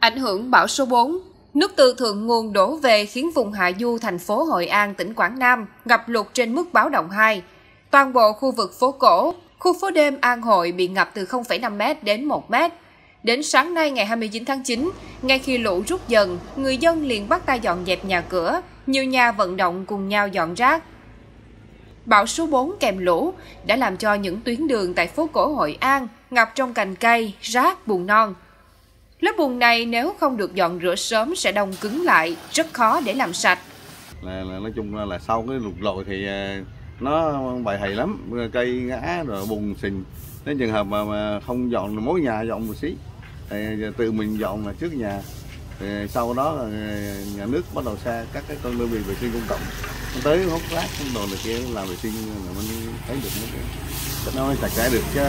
Ảnh hưởng bão số 4, nước từ thượng nguồn đổ về khiến vùng hạ du thành phố Hội An, tỉnh Quảng Nam ngập lụt trên mức báo động 2. Toàn bộ khu vực phố cổ, khu phố đêm An Hội bị ngập từ 0,5m đến 1m. Đến sáng nay ngày 29 tháng 9, ngay khi lũ rút dần, người dân liền bắt tay dọn dẹp nhà cửa, nhiều nhà vận động cùng nhau dọn rác. Bão số 4 kèm lũ đã làm cho những tuyến đường tại phố cổ Hội An ngập trong cành cây, rác, bùn non. Lớp bùn này nếu không được dọn rửa sớm sẽ đông cứng lại, rất khó để làm sạch. là, là nói chung là, là sau cái lụt lội thì à, nó bài hay lắm cây ngã rồi bùn xình. Nếu trường hợp mà, mà không dọn mỗi nhà dọn một xí thì tự mình dọn là trước nhà. Thì sau đó là à, nhà nước bắt đầu xa các cái con đơn vị vệ sinh công cộng tới hút rác đồ này kia làm vệ sinh là mình thấy được nó nó sạch sẽ được chứ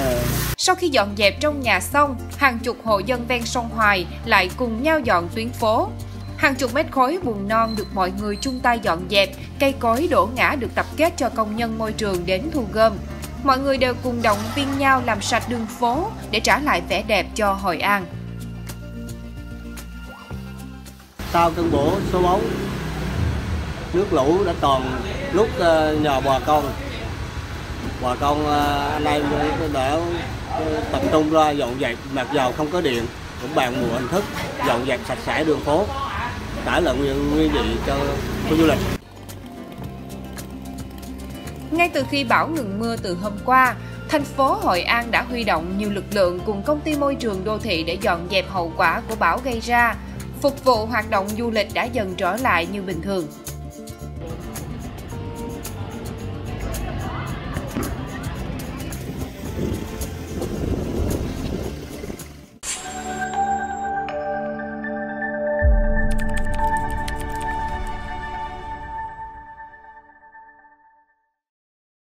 Sau khi dọn dẹp trong nhà xong, hàng chục hộ dân ven sông Hoài lại cùng nhau dọn tuyến phố. Hàng chục mét khối bùn non được mọi người chung tay dọn dẹp, cây cối đổ ngã được tập kết cho công nhân môi trường đến thu gom. Mọi người đều cùng động viên nhau làm sạch đường phố để trả lại vẻ đẹp cho Hội An. sau cơn bão số 4 nước lũ đã toàn lúc ờ, nhờ bà con bà con ờ, anh em đã ờ, tập trung ra dọn dẹp mặc dầu không có điện cũng bàn mùa hình thức dọn dẹp sạch sẽ đường phố trả lại nguyên nguyên vị cho khu du lịch Ngay từ khi bão ngừng mưa từ hôm qua, thành phố Hội An đã huy động nhiều lực lượng cùng công ty môi trường đô thị để dọn dẹp hậu quả của bão gây ra. Phục vụ hoạt động du lịch đã dần trở lại như bình thường.